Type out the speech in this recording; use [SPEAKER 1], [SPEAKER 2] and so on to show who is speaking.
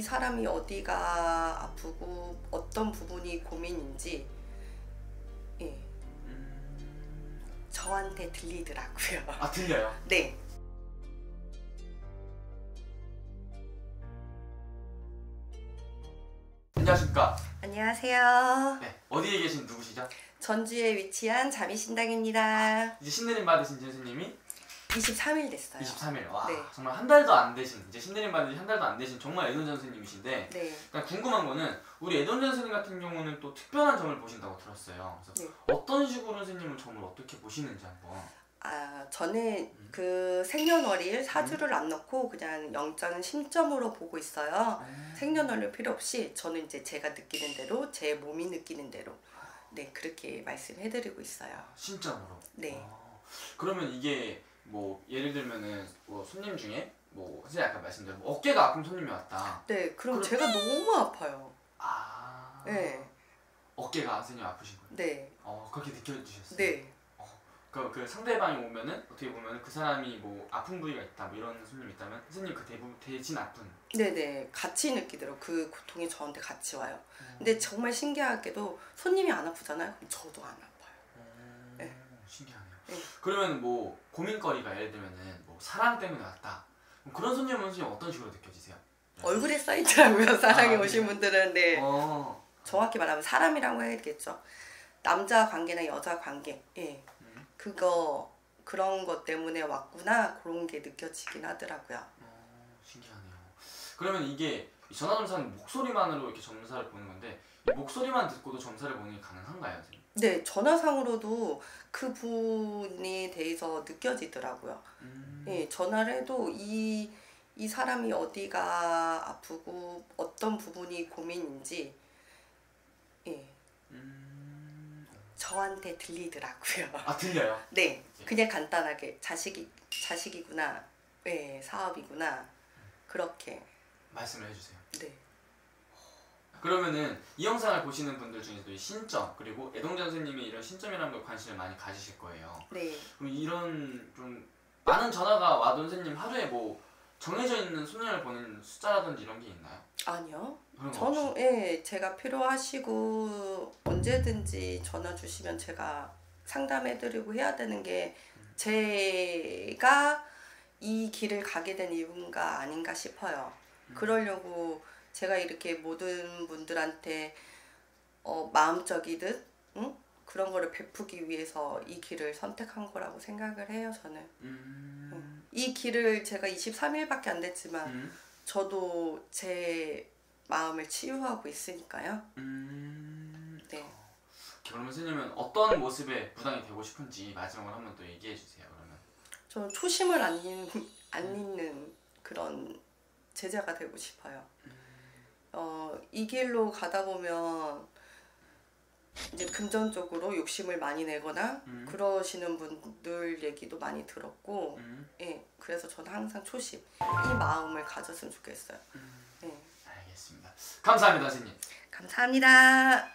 [SPEAKER 1] 이 사람이 어디가 아프고 어떤 부분이 고민인지 예,
[SPEAKER 2] 음...
[SPEAKER 1] 저한테 들리더라고요.
[SPEAKER 2] 아 들려요?
[SPEAKER 1] 네.
[SPEAKER 2] 안녕하십니까?
[SPEAKER 1] 안녕하세요.
[SPEAKER 2] 네 어디에 계신 누구시죠?
[SPEAKER 1] 전주에 위치한 자비신당입니다.
[SPEAKER 2] 이제 신내림 받으신 선생님이
[SPEAKER 1] 23일 됐어요.
[SPEAKER 2] 23일 와
[SPEAKER 1] 네.
[SPEAKER 2] 정말 한 달도 안 되신 이제 신내림 받으신 한 달도 안 되신 정말 애돈전 선생님이신데
[SPEAKER 1] 네.
[SPEAKER 2] 궁금한 거는 우리 애돈전 선생님 같은 경우는 또 특별한 점을 보신다고 들었어요. 그래서
[SPEAKER 1] 네.
[SPEAKER 2] 어떤 식으로 선생님은 점을 어떻게 보시는지 한번.
[SPEAKER 1] 아, 저는
[SPEAKER 2] 음.
[SPEAKER 1] 그 생년월일 사주를 안 넣고 그냥 영장 심점으로 보고 있어요. 생년월일 필요 없이 저는 이제 제가 느끼는 대로 제 몸이 느끼는 대로 네 그렇게 말씀해드리고 있어요.
[SPEAKER 2] 심적으로.
[SPEAKER 1] 네.
[SPEAKER 2] 어, 그러면 이게 뭐 예를 들면은 뭐 손님 중에 뭐 선생님 아까 말씀드린 뭐 어깨가 아픈 손님이 왔다.
[SPEAKER 1] 네 그럼
[SPEAKER 2] 그럼-
[SPEAKER 1] 제가 너무 아파요.
[SPEAKER 2] 아.
[SPEAKER 1] 네,
[SPEAKER 2] 어깨가 선생님 아프신 거예요.
[SPEAKER 1] 네,
[SPEAKER 2] 어 그렇게 느껴지셨어요.
[SPEAKER 1] 네,
[SPEAKER 2] 그, 그 상대방이 오면은 어떻게 보면은 그 사람이 뭐 아픈 부위가 있다 뭐 이런 손님이 있다면 선생님 그 대부분 대신 아픈.
[SPEAKER 1] 네, 네 같이 느끼더라고 그 고통이 저한테 같이 와요.
[SPEAKER 2] 음.
[SPEAKER 1] 근데 정말 신기하게도 손님이 안 아프잖아요. 그럼 저도 안 아파요.
[SPEAKER 2] 음,
[SPEAKER 1] 네.
[SPEAKER 2] 신기하네요.
[SPEAKER 1] 네.
[SPEAKER 2] 그러면 뭐 고민거리가 예를 들면은 뭐 사랑 때문에 왔다. 그런 손님은 선생님 어떤 식으로 느껴지세요?
[SPEAKER 1] 얼굴에 쌓이더라고요. 사랑에
[SPEAKER 2] 아,
[SPEAKER 1] 오신
[SPEAKER 2] 네.
[SPEAKER 1] 분들은 네.
[SPEAKER 2] 어.
[SPEAKER 1] 정확히 말하면 사람이라고 해야겠죠. 남자 관계나 여자 관계, 예,
[SPEAKER 2] 음.
[SPEAKER 1] 그거 그런 것 때문에 왔구나 그런 게 느껴지긴 하더라고요.
[SPEAKER 2] 어, 신기하네요. 그러면 이게 이 전화점사는 목소리만으로 이렇게 점사를 보는 건데 이 목소리만 듣고도 점사를 보는 게 가능한가요, 선생님?
[SPEAKER 1] 네, 전화상으로도 그 부분에 대해서 느껴지더라고요.
[SPEAKER 2] 음.
[SPEAKER 1] 예, 전화를 해도 이, 이 사람이 어디가 아프고 어떤 부분이 고민인지 예,
[SPEAKER 2] 음.
[SPEAKER 1] 저한테 들리더라고요.
[SPEAKER 2] 아 들려요?
[SPEAKER 1] 네, 그냥 간단하게 자식이 자식이구나, 네, 사업이구나 그렇게
[SPEAKER 2] 말씀을 해주세요.
[SPEAKER 1] 네,
[SPEAKER 2] 그러면은 이 영상을 보시는 분들 중에서도 이 신점 그리고 애동자 선생님이 이런 신점이라는 걸 관심을 많이 가지실 거예요.
[SPEAKER 1] 네,
[SPEAKER 2] 그럼 이런 좀 많은 전화가 와도 선생님 하루에 뭐 정해져 있는 손님을 보는 숫자라든지 이런 게 있나요?
[SPEAKER 1] 아니요. 저는? 예, 제가 필요하시고 언제든지 전화 주시면 제가 상담해드리고 해야 되는 게 제가 이 길을 가게 된 이유가 아닌가 싶어요.
[SPEAKER 2] 음.
[SPEAKER 1] 그러려고 제가 이렇게 모든 분들한테 어, 마음적이듯 응? 그런 거를 베푸기 위해서 이 길을 선택한 거라고 생각을 해요. 저는
[SPEAKER 2] 음.
[SPEAKER 1] 이 길을 제가 23일밖에 안 됐지만
[SPEAKER 2] 음.
[SPEAKER 1] 저도 제 마음을 치유하고 있으니까요.
[SPEAKER 2] 음.
[SPEAKER 1] 네.
[SPEAKER 2] 그러면 선생님은 어떤 모습의 무당이 되고 싶은지 마지막으로 한번 또 얘기해 주세요. 그러면.
[SPEAKER 1] 저는 초심을 안, 잃- 안 잃는 그런 제자가 되고 싶어요. 어, 이 길로 가다 보면 이제 금전적으로 욕심을 많이 내거나
[SPEAKER 2] 음.
[SPEAKER 1] 그러시는 분들 얘기도 많이 들었고,
[SPEAKER 2] 음.
[SPEAKER 1] 예, 그래서 저는 항상 초심, 이 마음을 가졌으면 좋겠어요.
[SPEAKER 2] 음.
[SPEAKER 1] 예.
[SPEAKER 2] 알겠습니다. 감사합니다, 선생님.
[SPEAKER 1] 감사합니다.